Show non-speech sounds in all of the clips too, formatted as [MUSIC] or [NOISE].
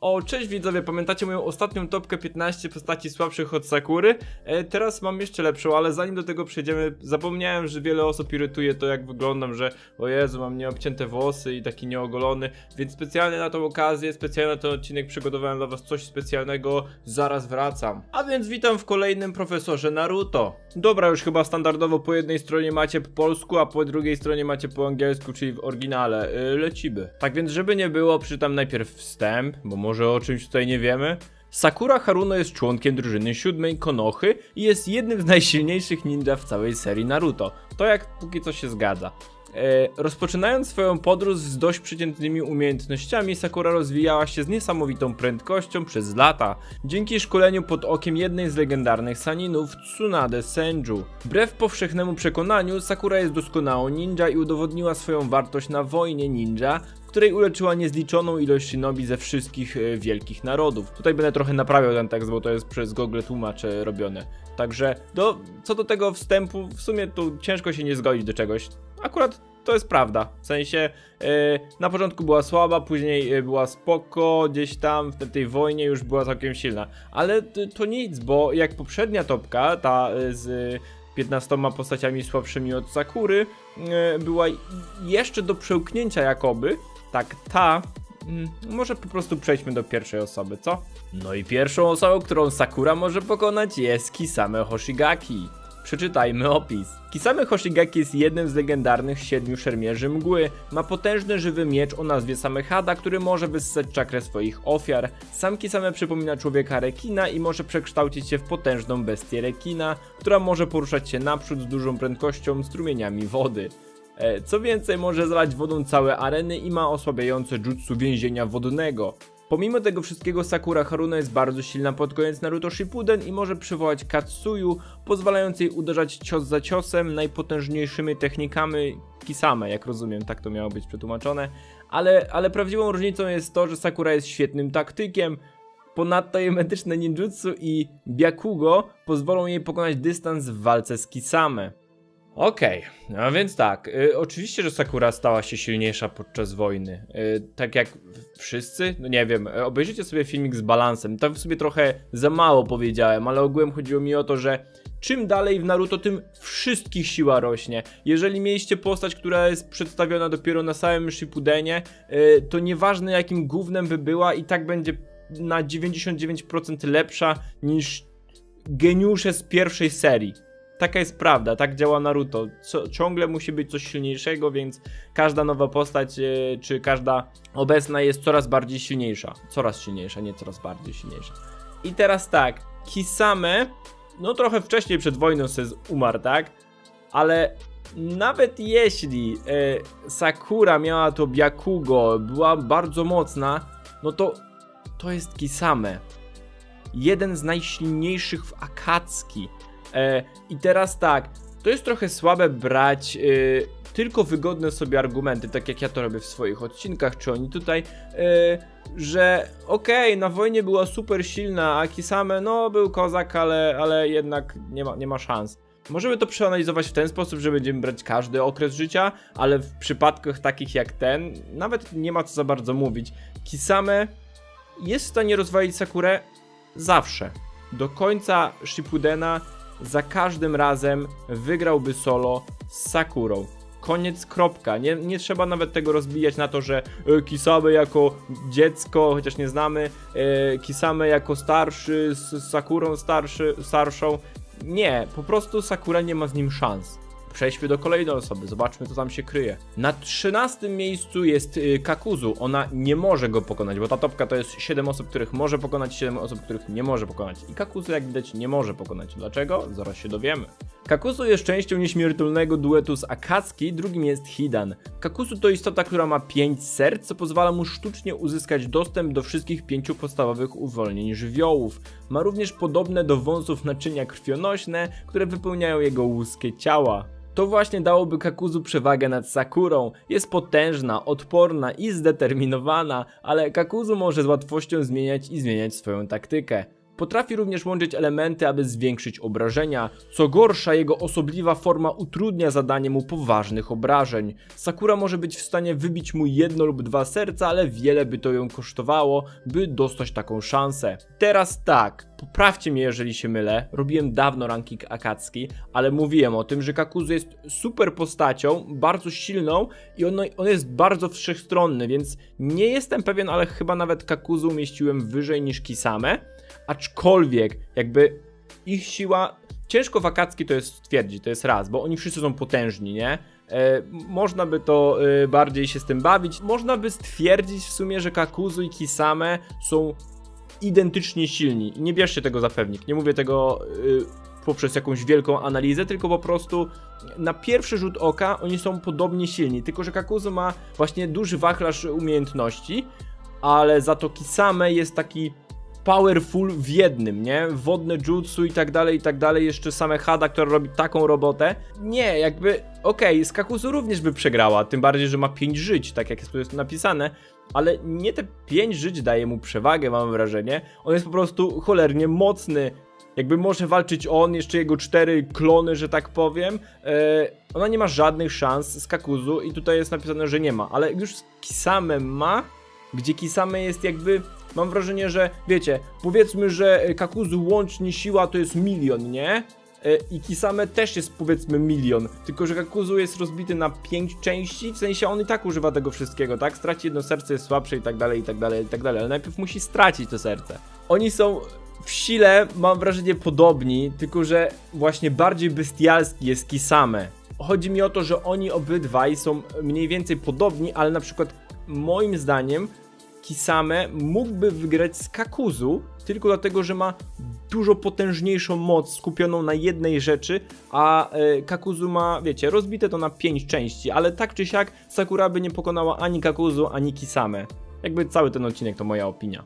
O, cześć widzowie, pamiętacie moją ostatnią topkę 15 postaci słabszych od Sakury? E, teraz mam jeszcze lepszą, ale zanim do tego przejdziemy, zapomniałem, że wiele osób irytuje to jak wyglądam, że o Jezu, mam nieobcięte włosy i taki nieogolony, więc specjalnie na tą okazję, specjalnie na ten odcinek przygotowałem dla was coś specjalnego, zaraz wracam. A więc witam w kolejnym profesorze Naruto. Dobra, już chyba standardowo po jednej stronie macie po polsku, a po drugiej stronie macie po angielsku, czyli w oryginale. E, lecimy. Tak więc, żeby nie było, przeczytam najpierw wstęp, bo może o czymś tutaj nie wiemy. Sakura Haruno jest członkiem drużyny siódmej Konochy i jest jednym z najsilniejszych ninja w całej serii Naruto. To jak póki co się zgadza. E, rozpoczynając swoją podróż z dość przeciętnymi umiejętnościami, Sakura rozwijała się z niesamowitą prędkością przez lata, dzięki szkoleniu pod okiem jednej z legendarnych saninów, Tsunade Senju. Wbrew powszechnemu przekonaniu, Sakura jest doskonałą ninja i udowodniła swoją wartość na wojnie ninja, w której uleczyła niezliczoną ilość shinobi ze wszystkich e, wielkich narodów. Tutaj będę trochę naprawiał ten tekst, bo to jest przez Google tłumacze robione. Także do, co do tego wstępu, w sumie tu ciężko się nie zgodzić do czegoś. Akurat to jest prawda. W sensie e, na początku była słaba, później e, była spoko, gdzieś tam w tej wojnie już była całkiem silna. Ale to, nic, bo jak poprzednia topka, ta e, z 15 postaciami słabszymi od Sakury, e, była jeszcze do przełknięcia jakoby, tak ta Mm, może po prostu przejdźmy do pierwszej osoby, co? No i pierwszą osobą, którą Sakura może pokonać jest Kisame Hoshigaki. Przeczytajmy opis. Kisame Hoshigaki jest jednym z legendarnych siedmiu szermierzy mgły. Ma potężny żywy miecz o nazwie Samehada, który może wyssać czakrę swoich ofiar. Sam Kisame przypomina człowieka rekina i może przekształcić się w potężną bestię rekina, która może poruszać się naprzód z dużą prędkością strumieniami wody. E, co więcej, może zalać wodą całe areny i ma osłabiające jutsu więzienia wodnego. Pomimo tego wszystkiego Sakura Haruna jest bardzo silna pod koniec Naruto Shippuden i może przywołać Katsuyu, pozwalając jej uderzać cios za ciosem najpotężniejszymi technikami Kisame, jak rozumiem, tak to miało być przetłumaczone. Ale, ale prawdziwą różnicą jest to, że Sakura jest świetnym taktykiem, Ponadto jej medyczne ninjutsu i Byakugo pozwolą jej pokonać dystans w walce z Kisame. Okej, okay, no więc tak. Y, oczywiście, że Sakura stała się silniejsza podczas wojny. Y, tak jak wszyscy, no nie wiem, obejrzyjcie sobie filmik z balansem. Tam sobie trochę za mało powiedziałem, ale ogółem chodziło mi o to, że czym dalej w Naruto, tym wszystkich siła rośnie. Jeżeli mieliście postać, która jest przedstawiona dopiero na samym Shippudenie, y, to nieważne jakim gównem by była i tak będzie na 99% lepsza niż geniusze z pierwszej serii taka jest prawda, tak działa Naruto. Co, ciągle musi być coś silniejszego, więc każda nowa postać, e, czy każda obecna jest coraz bardziej silniejsza. Coraz silniejsza, nie coraz bardziej silniejsza. I teraz tak, Kisame, no trochę wcześniej przed wojną se umarł, tak? Ale nawet jeśli e, Sakura miała to Byakugo, była bardzo mocna, no to to jest Kisame. Jeden z najsilniejszych w Akatsuki. E, I teraz tak, to jest trochę słabe brać y, tylko wygodne sobie argumenty, tak jak ja to robię w swoich odcinkach, czy oni tutaj, y, że okej, okay, na wojnie była super silna, a Kisame, no był kozak, ale, ale jednak nie ma, nie ma szans. Możemy to przeanalizować w ten sposób, że będziemy brać każdy okres życia, ale w przypadkach takich jak ten, nawet nie ma co za bardzo mówić. Kisame jest w stanie rozwalić Sakurę zawsze. Do końca Shippudena za każdym razem wygrałby solo z Sakurą. Koniec, kropka. Nie, nie trzeba nawet tego rozbijać na to, że e, Kisame jako dziecko, chociaż nie znamy, e, Kisame jako starszy, z Sakurą starszy, starszą. Nie, po prostu Sakura nie ma z nim szans. Przejdźmy do kolejnej osoby, zobaczmy co tam się kryje. Na 13 miejscu jest y, Kakuzu. Ona nie może go pokonać, bo ta topka to jest 7 osób, których może pokonać, 7 osób, których nie może pokonać. I Kakuzu jak widać nie może pokonać. Dlaczego? Zaraz się dowiemy. Kakuzu jest częścią nieśmiertelnego duetu z Akatsuki, drugim jest Hidan. Kakuzu to istota, która ma 5 serc, co pozwala mu sztucznie uzyskać dostęp do wszystkich pięciu podstawowych uwolnień żywiołów. Ma również podobne do wąsów naczynia krwionośne, które wypełniają jego łuskie ciała. To właśnie dałoby Kakuzu przewagę nad Sakurą. Jest potężna, odporna i zdeterminowana, ale Kakuzu może z łatwością zmieniać i zmieniać swoją taktykę. Potrafi również łączyć elementy, aby zwiększyć obrażenia. Co gorsza, jego osobliwa forma utrudnia zadanie mu poważnych obrażeń. Sakura może być w stanie wybić mu jedno lub dwa serca, ale wiele by to ją kosztowało, by dostać taką szansę. Teraz tak, poprawcie mnie jeżeli się mylę, robiłem dawno ranking Akatsuki, ale mówiłem o tym, że Kakuzu jest super postacią, bardzo silną i on, on jest bardzo wszechstronny, więc nie jestem pewien, ale chyba nawet Kakuzu umieściłem wyżej niż Kisame, aczkolwiek jakby ich siła, ciężko w Akatsuki to jest stwierdzić, to jest raz, bo oni wszyscy są potężni, nie? E, można by to e, bardziej się z tym bawić. Można by stwierdzić w sumie, że Kakuzu i Kisame są identycznie silni. Nie bierzcie tego za pewnik. Nie mówię tego e, poprzez jakąś wielką analizę, tylko po prostu na pierwszy rzut oka oni są podobnie silni. Tylko, że Kakuzu ma właśnie duży wachlarz umiejętności, ale za to Kisame jest taki powerful w jednym, nie? Wodne jutsu i tak dalej, i tak dalej, jeszcze same Hada, która robi taką robotę. Nie, jakby, okej, okay, z Kakuzu również by przegrała, tym bardziej, że ma 5 żyć, tak jak jest tu napisane, ale nie te 5 żyć daje mu przewagę, mam wrażenie. On jest po prostu cholernie mocny, jakby może walczyć on, jeszcze jego cztery klony, że tak powiem. Eee, ona nie ma żadnych szans z Kakuzu i tutaj jest napisane, że nie ma, ale już Kisame ma, gdzie Kisame jest jakby mam wrażenie, że wiecie, powiedzmy, że Kakuzu łącznie siła to jest milion, nie? E, I Kisame też jest powiedzmy milion, tylko że Kakuzu jest rozbity na pięć części, w sensie on i tak używa tego wszystkiego, tak? Straci jedno serce, jest słabsze i tak dalej, i tak dalej, i tak dalej, ale najpierw musi stracić to serce. Oni są w sile, mam wrażenie, podobni, tylko że właśnie bardziej bestialski jest Kisame. Chodzi mi o to, że oni obydwaj są mniej więcej podobni, ale na przykład moim zdaniem Kisame mógłby wygrać z Kakuzu, tylko dlatego, że ma dużo potężniejszą moc skupioną na jednej rzeczy, a e, Kakuzu ma, wiecie, rozbite to na pięć części, ale tak czy siak Sakura by nie pokonała ani Kakuzu, ani Kisame. Jakby cały ten odcinek to moja opinia.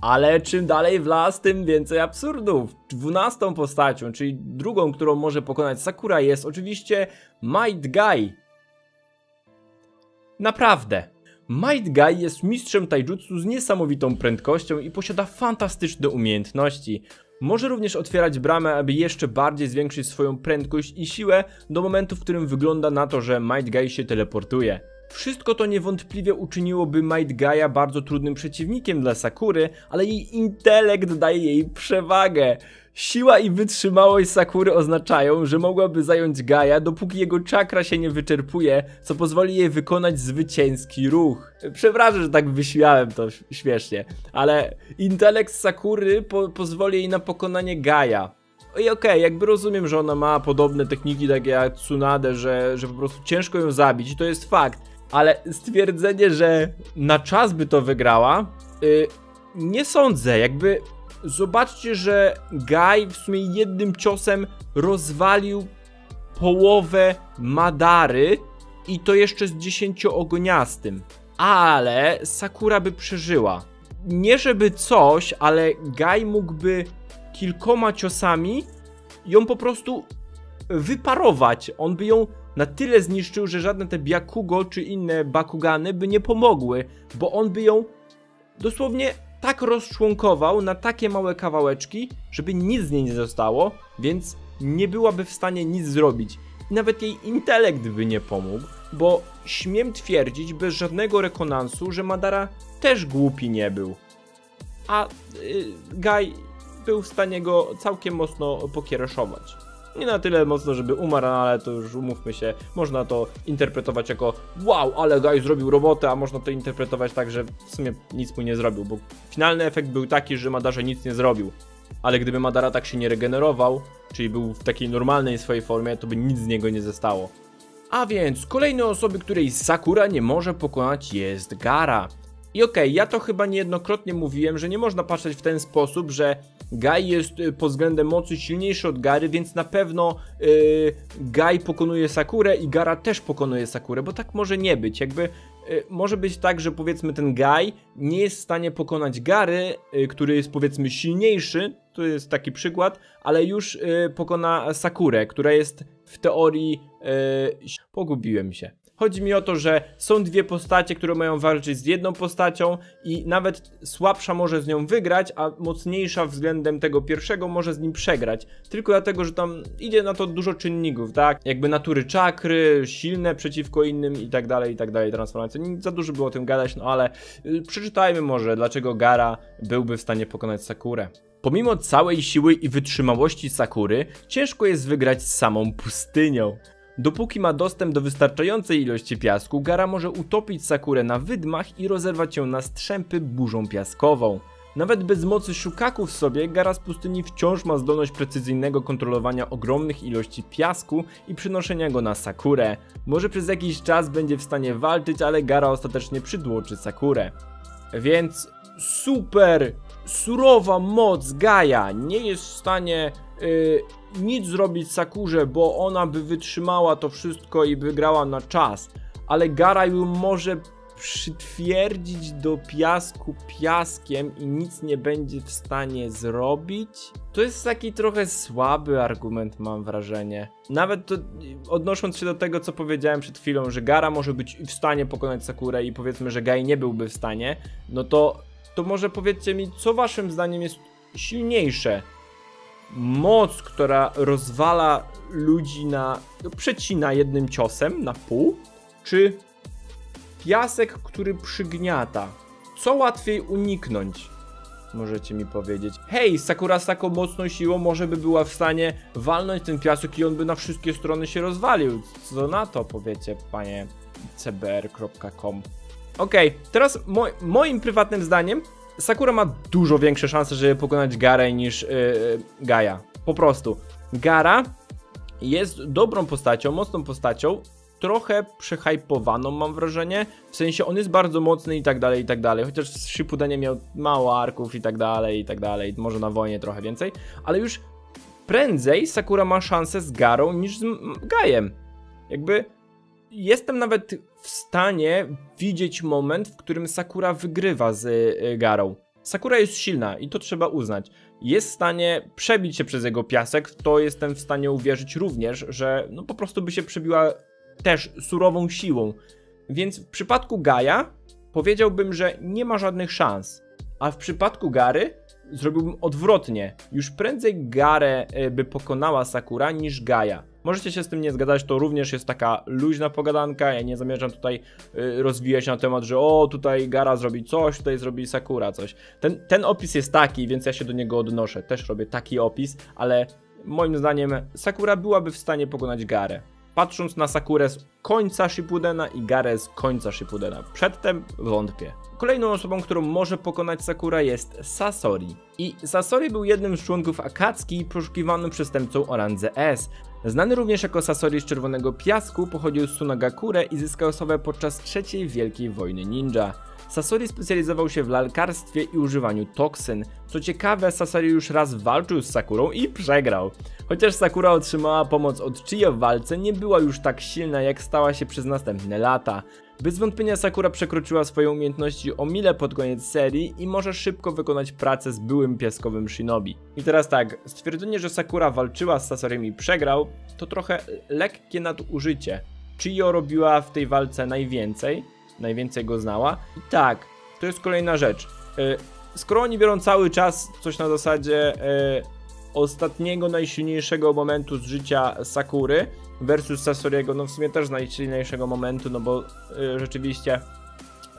Ale czym dalej w las, tym więcej absurdów. Dwunastą postacią, czyli drugą, którą może pokonać Sakura jest oczywiście Might Guy. Naprawdę. Might Guy jest mistrzem taijutsu z niesamowitą prędkością i posiada fantastyczne umiejętności. Może również otwierać bramę, aby jeszcze bardziej zwiększyć swoją prędkość i siłę do momentu, w którym wygląda na to, że Might Guy się teleportuje. Wszystko to niewątpliwie uczyniłoby Might Guy'a bardzo trudnym przeciwnikiem dla Sakury, ale jej intelekt daje jej przewagę. Siła i wytrzymałość Sakury oznaczają, że mogłaby zająć Gaia, dopóki jego czakra się nie wyczerpuje, co pozwoli jej wykonać zwycięski ruch. Przepraszam, że tak wyśmiałem to śmiesznie, ale intelekt Sakury po pozwoli jej na pokonanie Gaia. I okej, okay, jakby rozumiem, że ona ma podobne techniki takie jak Tsunade, że, że po prostu ciężko ją zabić, to jest fakt. Ale stwierdzenie, że na czas by to wygrała, yy, nie sądzę, jakby zobaczcie, że Guy w sumie jednym ciosem rozwalił połowę Madary i to jeszcze z dziesięcioogoniastym. Ale Sakura by przeżyła. Nie żeby coś, ale Guy mógłby kilkoma ciosami ją po prostu wyparować. On by ją na tyle zniszczył, że żadne te Byakugo czy inne Bakugany by nie pomogły, bo on by ją dosłownie tak rozczłonkował na takie małe kawałeczki, żeby nic z niej nie zostało, więc nie byłaby w stanie nic zrobić. I nawet jej intelekt by nie pomógł, bo śmiem twierdzić bez żadnego rekonansu, że Madara też głupi nie był. A yy, był w stanie go całkiem mocno pokiereszować. Nie na tyle mocno, żeby umarł, no ale to już umówmy się, można to interpretować jako wow, ale Guy zrobił robotę, a można to interpretować tak, że w sumie nic mu nie zrobił, bo finalny efekt był taki, że Madarze nic nie zrobił. Ale gdyby Madara tak się nie regenerował, czyli był w takiej normalnej swojej formie, to by nic z niego nie zostało. A więc kolejną osoby, której Sakura nie może pokonać jest Gara. I okej, okay, ja to chyba niejednokrotnie mówiłem, że nie można patrzeć w ten sposób, że Guy jest y, pod względem mocy silniejszy od Gary, więc na pewno yy, Guy pokonuje Sakurę i Gara też pokonuje Sakurę, bo tak może nie być. Jakby yy, może być tak, że powiedzmy ten Guy nie jest w stanie pokonać Gary, yy, który jest powiedzmy silniejszy, to jest taki przykład, ale już y, pokona Sakurę, która jest w teorii... Y, pogubiłem się Chodzi mi o to, że są dwie postacie, które mają walczyć z jedną postacią i nawet słabsza może z nią wygrać, a mocniejsza względem tego pierwszego może z nim przegrać. Tylko dlatego, że tam idzie na to dużo czynników, tak? Jakby natury czakry, silne przeciwko innym i tak dalej, i tak dalej, transformacja. Za dużo było o tym gadać, no ale y, przeczytajmy może, dlaczego Gara byłby w stanie pokonać Sakurę. Pomimo całej siły i wytrzymałości Sakury, ciężko jest wygrać z samą pustynią. Dopóki ma dostęp do wystarczającej ilości piasku, Gara może utopić Sakurę na wydmach i rozerwać ją na strzępy burzą piaskową. Nawet bez mocy szukaku w sobie, Gara z pustyni wciąż ma zdolność precyzyjnego kontrolowania ogromnych ilości piasku i przynoszenia go na Sakurę. Może przez jakiś czas będzie w stanie walczyć, ale Gara ostatecznie przydłoczy Sakurę. Więc super surowa moc Gaia nie jest w stanie y, nic zrobić Sakurze, bo ona by wytrzymała to wszystko i wygrała na czas. Ale Gara ją może przytwierdzić do piasku piaskiem i nic nie będzie w stanie zrobić? To jest taki trochę słaby argument, mam wrażenie. Nawet to, odnosząc się do tego, co powiedziałem przed chwilą, że Gara może być w stanie pokonać Sakurę i powiedzmy, że Gai nie byłby w stanie, no to, to może powiedzcie mi, co waszym zdaniem jest silniejsze? Moc, która rozwala ludzi na. No, przecina jednym ciosem na pół, czy piasek, który przygniata? Co łatwiej uniknąć? Możecie mi powiedzieć. Hej, Sakura z taką mocną siłą może by była w stanie walnąć ten piasek i on by na wszystkie strony się rozwalił. Co na to powiecie, panie cbr.com? Okej, okay, teraz mo moim prywatnym zdaniem Sakura ma dużo większe szanse, żeby pokonać Garę niż yy, Gaia. Po prostu. Gara jest dobrą postacią, mocną postacią, trochę przehypowaną mam wrażenie, w sensie on jest bardzo mocny i tak dalej, i tak dalej, chociaż w Shippudenie miał mało arków i tak dalej, i tak dalej, może na wojnie trochę więcej, ale już prędzej Sakura ma szansę z Garą niż z Gajem. Jakby jestem nawet w stanie widzieć moment, w którym Sakura wygrywa z y, Garą. Sakura jest silna i to trzeba uznać. Jest w stanie przebić się przez jego piasek, to jestem w stanie uwierzyć również, że no po prostu by się przebiła też surową siłą. Więc w przypadku Gaja powiedziałbym, że nie ma żadnych szans. A w przypadku Gary zrobiłbym odwrotnie. Już prędzej Garę y, by pokonała Sakura niż Gaja. Możecie się z tym nie zgadzać, to również jest taka luźna pogadanka. Ja nie zamierzam tutaj y, rozwijać na temat, że o, tutaj Gara zrobi coś, tutaj zrobi Sakura coś. Ten, ten opis jest taki, więc ja się do niego odnoszę. Też robię taki opis, ale moim zdaniem Sakura byłaby w stanie pokonać Garę patrząc na Sakurę z końca Shippudena i Garę z końca Shippudena. Przedtem wątpię. Kolejną osobą, którą może pokonać Sakura jest Sasori. I Sasori był jednym z członków Akatsuki poszukiwanym przestępcą o randze S. Znany również jako Sasori z Czerwonego Piasku, pochodził z Sunagakure i zyskał sławę podczas III Wielkiej Wojny Ninja. Sasori specjalizował się w lalkarstwie i używaniu toksyn. Co ciekawe, Sasori już raz walczył z Sakurą i przegrał. Chociaż Sakura otrzymała pomoc od Chiyo w walce, nie była już tak silna jak stała się przez następne lata. Bez wątpienia Sakura przekroczyła swoje umiejętności o mile pod koniec serii i może szybko wykonać pracę z byłym piaskowym shinobi. I teraz tak, stwierdzenie, że Sakura walczyła z Sasoriem i przegrał, to trochę lekkie nadużycie. Chiyo robiła w tej walce najwięcej, najwięcej go znała. I tak, to jest kolejna rzecz. Yy, skoro oni biorą cały czas coś na zasadzie yy, ostatniego, najsilniejszego momentu z życia Sakury versus Sasoriego, no w sumie też z najsilniejszego momentu, no bo yy, rzeczywiście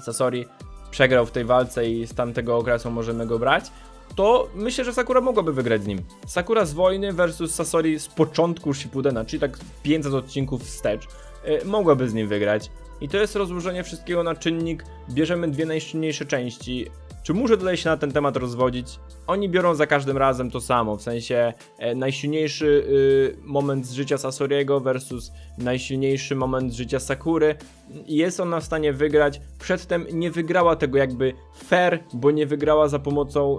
Sasori przegrał w tej walce i z tamtego okresu możemy go brać, to myślę, że Sakura mogłaby wygrać z nim. Sakura z wojny versus Sasori z początku Shippudena, czyli tak 500 odcinków wstecz, yy, mogłaby z nim wygrać. I to jest rozłożenie wszystkiego na czynnik, bierzemy dwie najsilniejsze części. Czy muszę tutaj się na ten temat rozwodzić? Oni biorą za każdym razem to samo, w sensie e, najsilniejszy y, moment z życia Sasoriego versus najsilniejszy moment z życia Sakury. Jest ona w stanie wygrać. Przedtem nie wygrała tego jakby fair, bo nie wygrała za pomocą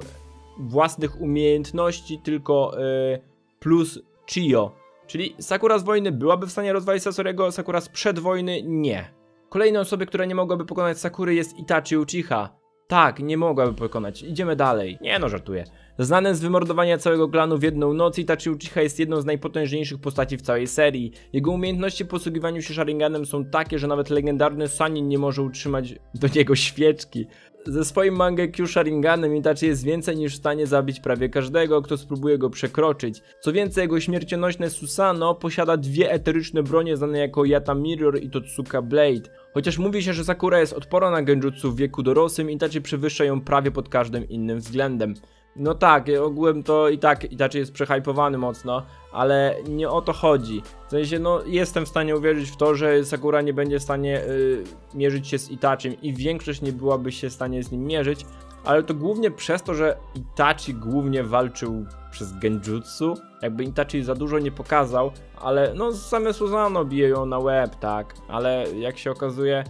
własnych umiejętności, tylko y, plus Chio. Czyli Sakura z wojny byłaby w stanie rozwalić Sasoriego, Sakura z przedwojny nie. Kolejną osobą, która nie mogłaby pokonać Sakury jest Itachi Uchiha. Tak, nie mogłaby pokonać. Idziemy dalej. Nie no, żartuję. Znany z wymordowania całego klanu w jedną noc, Itachi Uchiha jest jedną z najpotężniejszych postaci w całej serii. Jego umiejętności w posługiwaniu się Sharinganem są takie, że nawet legendarny Sanin nie może utrzymać do niego świeczki. Ze swoim Mangekyu Sharinganem Itachi jest więcej niż w stanie zabić prawie każdego, kto spróbuje go przekroczyć. Co więcej, jego śmiercionośne Susano posiada dwie eteryczne bronie znane jako Yata Mirror i Totsuka Blade. Chociaż mówi się, że Sakura jest odporna na genjutsu w wieku dorosłym, Itachi przewyższa ją prawie pod każdym innym względem. No tak, ogółem to i tak Itachi jest przehypowany mocno, ale nie o to chodzi. W sensie, no jestem w stanie uwierzyć w to, że Sakura nie będzie w stanie y, mierzyć się z Itachim i większość nie byłaby się w stanie z nim mierzyć, ale to głównie przez to, że Itachi głównie walczył przez genjutsu, jakby Itachi za dużo nie pokazał, ale no same Suzano bije ją na łeb, tak, ale jak się okazuje,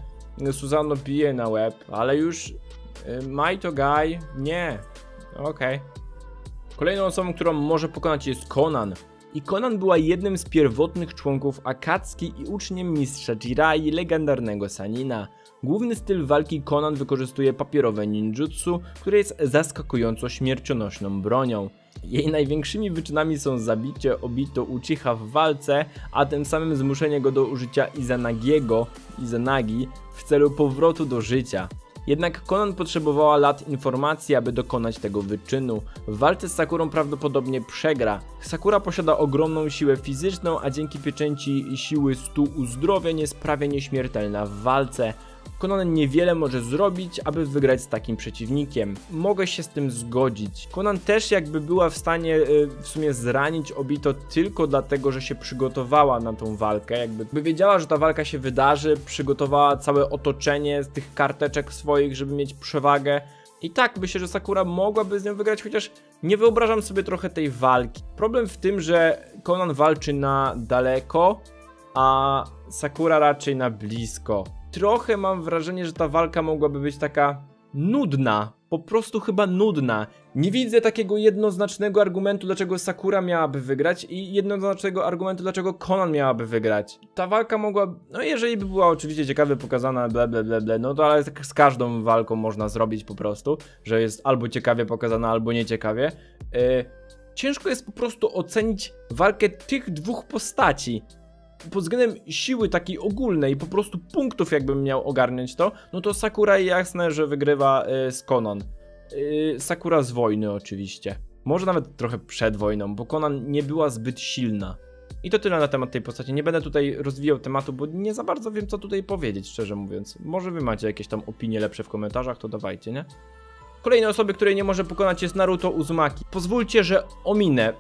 Suzano bije na łeb, ale już y, Maito Guy nie, Okej. Okay. Kolejną osobą, którą może pokonać jest Conan. I Conan była jednym z pierwotnych członków Akatsuki i uczniem mistrza Jirai, legendarnego Sanina. Główny styl walki Conan wykorzystuje papierowe ninjutsu, które jest zaskakująco śmiercionośną bronią. Jej największymi wyczynami są zabicie Obito Uchiha w walce, a tym samym zmuszenie go do użycia Izanagiego, Izanagi, w celu powrotu do życia. Jednak Conan potrzebowała lat informacji, aby dokonać tego wyczynu. W walce z Sakurą prawdopodobnie przegra. Sakura posiada ogromną siłę fizyczną, a dzięki pieczęci siły 100 uzdrowień jest prawie nieśmiertelna w walce. Conan niewiele może zrobić, aby wygrać z takim przeciwnikiem. Mogę się z tym zgodzić. Conan też jakby była w stanie y, w sumie zranić Obito tylko dlatego, że się przygotowała na tą walkę. Jakby wiedziała, że ta walka się wydarzy, przygotowała całe otoczenie z tych karteczek swoich, żeby mieć przewagę. I tak, myślę, że Sakura mogłaby z nią wygrać, chociaż nie wyobrażam sobie trochę tej walki. Problem w tym, że Conan walczy na daleko, a Sakura raczej na blisko trochę mam wrażenie, że ta walka mogłaby być taka nudna. Po prostu chyba nudna. Nie widzę takiego jednoznacznego argumentu, dlaczego Sakura miałaby wygrać i jednoznacznego argumentu, dlaczego Conan miałaby wygrać. Ta walka mogła, no jeżeli by była oczywiście ciekawie pokazana, ble ble ble ble, no to ale tak z każdą walką można zrobić po prostu, że jest albo ciekawie pokazana, albo nieciekawie. Yy, ciężko jest po prostu ocenić walkę tych dwóch postaci pod względem siły takiej ogólnej, po prostu punktów jakbym miał ogarniać to, no to Sakura jasne, że wygrywa y, z Konon. Y, Sakura z wojny oczywiście. Może nawet trochę przed wojną, bo Konan nie była zbyt silna. I to tyle na temat tej postaci. Nie będę tutaj rozwijał tematu, bo nie za bardzo wiem, co tutaj powiedzieć, szczerze mówiąc. Może wy macie jakieś tam opinie lepsze w komentarzach, to dawajcie, nie? Kolejnej osoby, której nie może pokonać jest Naruto Uzumaki. Pozwólcie, że ominę.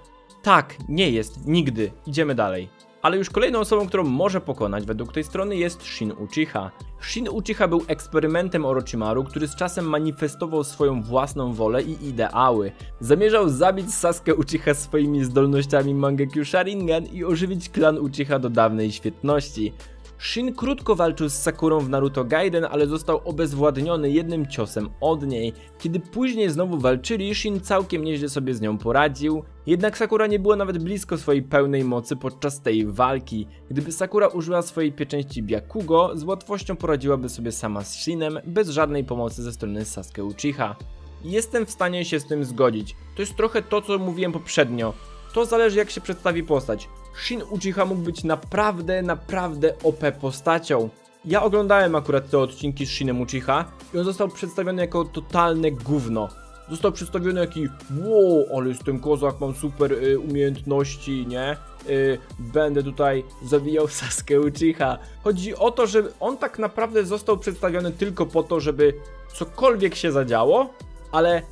Tak, nie jest, nigdy. Idziemy dalej. Ale już kolejną osobą, którą może pokonać według tej strony jest Shin Uchiha. Shin Uchiha był eksperymentem Orochimaru, który z czasem manifestował swoją własną wolę i ideały. Zamierzał zabić Sasuke Uchiha swoimi zdolnościami Mangekyu Sharingan i ożywić klan Uchiha do dawnej świetności. Shin krótko walczył z Sakurą w Naruto Gaiden, ale został obezwładniony jednym ciosem od niej. Kiedy później znowu walczyli, Shin całkiem nieźle sobie z nią poradził. Jednak Sakura nie była nawet blisko swojej pełnej mocy podczas tej walki. Gdyby Sakura użyła swojej pieczęści Byakugo, z łatwością poradziłaby sobie sama z Shinem, bez żadnej pomocy ze strony Sasuke Uchiha. Jestem w stanie się z tym zgodzić. To jest trochę to, co mówiłem poprzednio. To zależy jak się przedstawi postać. Shin Uchiha mógł być naprawdę, naprawdę OP postacią. Ja oglądałem akurat te odcinki z Shinem Uchiha i on został przedstawiony jako totalne gówno. Został przedstawiony jaki wow, ale jestem kozak, mam super y, umiejętności, nie? Y, będę tutaj zawijał [LAUGHS] Sasuke Uchiha. Chodzi o to, że on tak naprawdę został przedstawiony tylko po to, żeby cokolwiek się zadziało, ale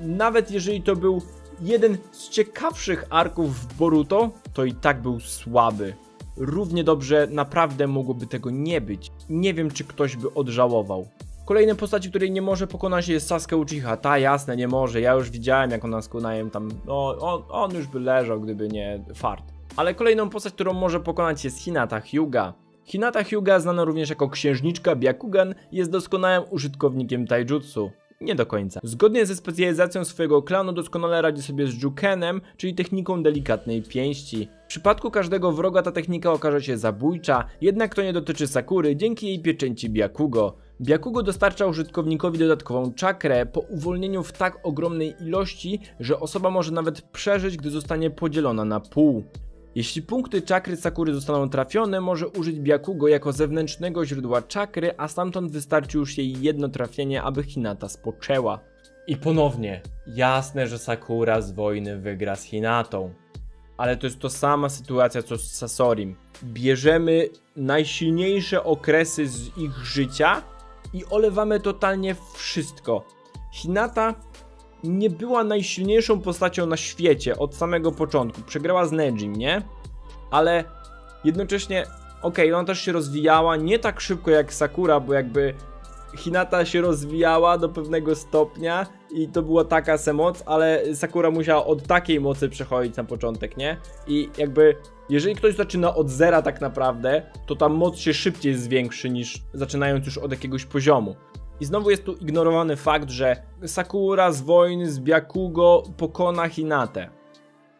nawet jeżeli to był jeden z ciekawszych arków w Boruto, to i tak był słaby. Równie dobrze naprawdę mogłoby tego nie być. Nie wiem, czy ktoś by odżałował. Kolejne postaci, której nie może pokonać jest Sasuke Uchiha. Ta jasne, nie może. Ja już widziałem, jak ona z Kunajem tam. No, on, on już by leżał, gdyby nie fart. Ale kolejną postać, którą może pokonać jest Hinata Hyuga. Hinata Hyuga, znana również jako księżniczka Byakugan, jest doskonałym użytkownikiem taijutsu. Nie do końca. Zgodnie ze specjalizacją swojego klanu doskonale radzi sobie z Jukenem, czyli techniką delikatnej pięści. W przypadku każdego wroga ta technika okaże się zabójcza, jednak to nie dotyczy Sakury dzięki jej pieczęci Byakugo. Byakugo dostarcza użytkownikowi dodatkową czakrę po uwolnieniu w tak ogromnej ilości, że osoba może nawet przeżyć, gdy zostanie podzielona na pół. Jeśli punkty czakry Sakury zostaną trafione, może użyć Byakugo jako zewnętrznego źródła czakry, a stamtąd wystarczy już jej jedno trafienie, aby Hinata spoczęła. I ponownie, jasne, że Sakura z wojny wygra z Hinatą. Ale to jest to sama sytuacja co z Sasorim. Bierzemy najsilniejsze okresy z ich życia i olewamy totalnie wszystko. Hinata nie była najsilniejszą postacią na świecie od samego początku. Przegrała z Nejim, nie? Ale jednocześnie, okej, okay, ona też się rozwijała nie tak szybko jak Sakura, bo jakby Hinata się rozwijała do pewnego stopnia i to była taka se moc, ale Sakura musiała od takiej mocy przechodzić na początek, nie? I jakby, jeżeli ktoś zaczyna od zera tak naprawdę, to ta moc się szybciej zwiększy niż zaczynając już od jakiegoś poziomu. I znowu jest tu ignorowany fakt, że Sakura z wojny z Byakugo pokona Hinatę.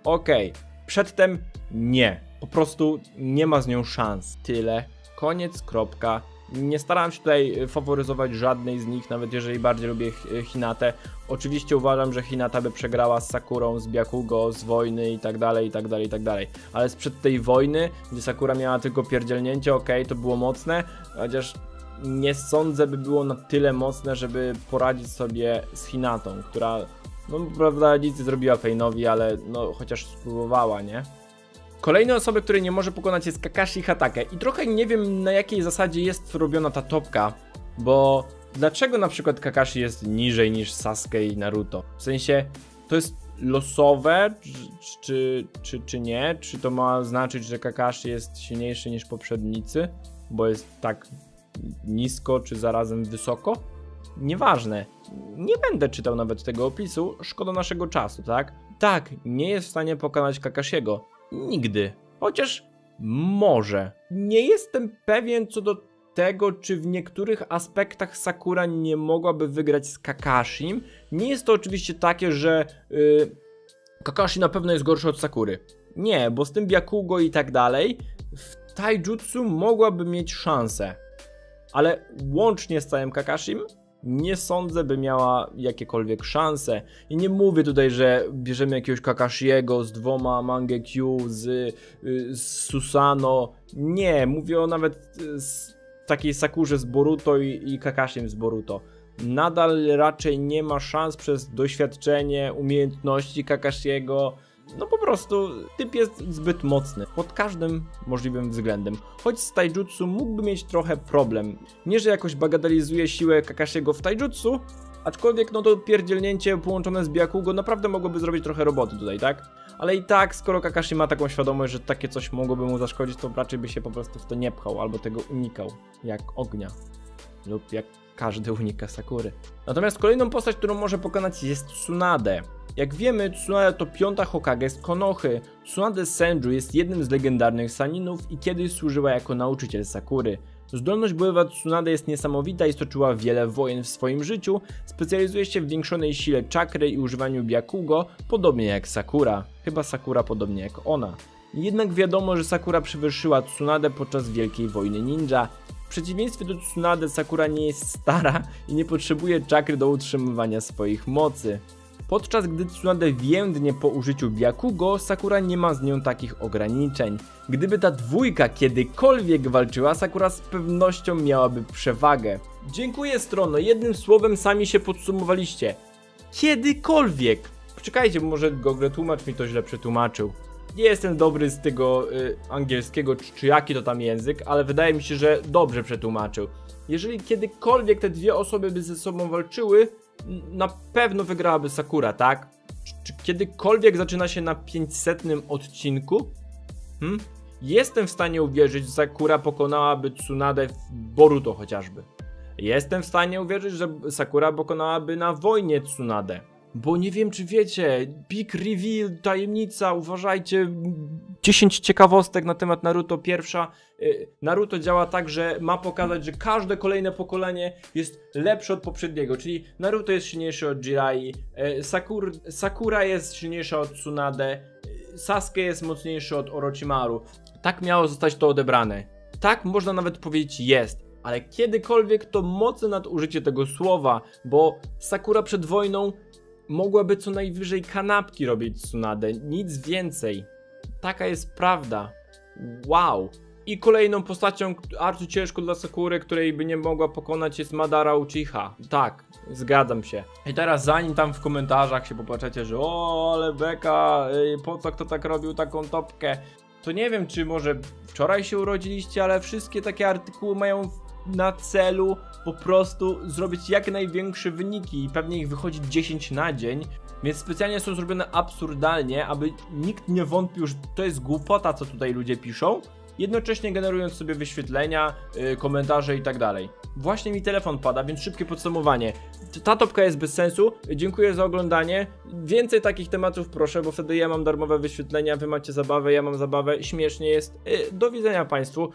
Okej, okay. przedtem nie. Po prostu nie ma z nią szans. Tyle. Koniec, kropka. Nie starałem się tutaj faworyzować żadnej z nich, nawet jeżeli bardziej lubię Hinatę. Oczywiście uważam, że Hinata by przegrała z Sakurą, z Byakugo, z wojny i tak dalej, i tak dalej, i tak dalej. Ale sprzed tej wojny, gdzie Sakura miała tylko pierdzielnięcie, ok, to było mocne, chociaż nie sądzę, by było na tyle mocne, żeby poradzić sobie z Hinatą, która, no prawda, nic zrobiła Feinowi, ale no chociaż spróbowała, nie? Kolejne osoby, której nie może pokonać jest Kakashi Hatake i trochę nie wiem na jakiej zasadzie jest robiona ta topka, bo dlaczego na przykład Kakashi jest niżej niż Sasuke i Naruto? W sensie, to jest losowe, czy, czy, czy nie? Czy to ma znaczyć, że Kakashi jest silniejszy niż poprzednicy, bo jest tak nisko, czy zarazem wysoko? Nieważne. Nie będę czytał nawet tego opisu, szkoda naszego czasu, tak? Tak, nie jest w stanie pokonać Kakashiego. Nigdy. Chociaż może. Nie jestem pewien co do tego, czy w niektórych aspektach Sakura nie mogłaby wygrać z Kakashim. Nie jest to oczywiście takie, że yy, Kakashi na pewno jest gorszy od Sakury. Nie, bo z tym Byakugo i tak dalej, w Taijutsu mogłaby mieć szansę ale łącznie z całym Kakashim nie sądzę, by miała jakiekolwiek szanse. I nie mówię tutaj, że bierzemy jakiegoś Kakashiego z dwoma Mangekyu, z, y, z Susano. Nie, mówię o nawet z takiej Sakurze z Boruto i, i Kakashim z Boruto. Nadal raczej nie ma szans przez doświadczenie, umiejętności Kakashiego no po prostu typ jest zbyt mocny pod każdym możliwym względem. Choć z taijutsu mógłby mieć trochę problem. Nie, że jakoś bagatelizuje siłę Kakashiego w taijutsu, aczkolwiek no to pierdzielnięcie połączone z Byakugo naprawdę mogłoby zrobić trochę roboty tutaj, tak? Ale i tak, skoro Kakashi ma taką świadomość, że takie coś mogłoby mu zaszkodzić, to raczej by się po prostu w to nie pchał albo tego unikał, jak ognia lub jak każdy unika Sakury. Natomiast kolejną postać, którą może pokonać jest Tsunade. Jak wiemy, Tsunade to piąta Hokage z Konohy. Tsunade Senju jest jednym z legendarnych Saninów i kiedyś służyła jako nauczyciel Sakury. Zdolność bojowa Tsunade jest niesamowita i stoczyła wiele wojen w swoim życiu, specjalizuje się w większonej sile czakry i używaniu Byakugo, podobnie jak Sakura. Chyba Sakura podobnie jak ona. Jednak wiadomo, że Sakura przewyższyła Tsunade podczas Wielkiej Wojny Ninja. Przeciwieństwie do Tsunade Sakura nie jest stara i nie potrzebuje czakry do utrzymywania swoich mocy. Podczas gdy Tsunade więdnie po użyciu Byakugo, Sakura nie ma z nią takich ograniczeń. Gdyby ta dwójka kiedykolwiek walczyła, Sakura z pewnością miałaby przewagę. Dziękuję strono, jednym słowem sami się podsumowaliście. Kiedykolwiek! Poczekajcie, może Google tłumacz mi to źle przetłumaczył. Nie jestem dobry z tego y, angielskiego, czy, czy jaki to tam język, ale wydaje mi się, że dobrze przetłumaczył. Jeżeli kiedykolwiek te dwie osoby by ze sobą walczyły, na pewno wygrałaby Sakura, tak? Czy, czy kiedykolwiek zaczyna się na 500 odcinku? Hmm? Jestem w stanie uwierzyć, że Sakura pokonałaby Tsunade w Boruto chociażby. Jestem w stanie uwierzyć, że Sakura pokonałaby na wojnie Tsunade. Bo nie wiem, czy wiecie, big reveal, tajemnica, uważajcie, 10 ciekawostek na temat Naruto. Pierwsza, y, Naruto działa tak, że ma pokazać, że każde kolejne pokolenie jest lepsze od poprzedniego, czyli Naruto jest silniejszy od Jirai, y, Sakur, Sakura jest silniejsza od Tsunade, y, Sasuke jest mocniejszy od Orochimaru. Tak miało zostać to odebrane. Tak można nawet powiedzieć jest. ale kiedykolwiek to mocne nadużycie tego słowa, bo Sakura przed wojną mogłaby co najwyżej kanapki robić Tsunade, nic więcej. Taka jest prawda. Wow. I kolejną postacią bardzo ciężką dla Sakury, której by nie mogła pokonać jest Madara Uchiha. Tak, zgadzam się. I teraz zanim tam w komentarzach się popatrzycie, że o, ale beka, po co kto tak robił taką topkę, to nie wiem, czy może wczoraj się urodziliście, ale wszystkie takie artykuły mają na celu po prostu zrobić jak największe wyniki i pewnie ich wychodzi 10 na dzień, więc specjalnie są zrobione absurdalnie, aby nikt nie wątpił, że to jest głupota, co tutaj ludzie piszą, jednocześnie generując sobie wyświetlenia, yy, komentarze i tak dalej. Właśnie mi telefon pada, więc szybkie podsumowanie. Ta topka jest bez sensu. Dziękuję za oglądanie. Więcej takich tematów proszę, bo wtedy ja mam darmowe wyświetlenia, wy macie zabawę, ja mam zabawę, śmiesznie jest. Yy, do widzenia Państwu.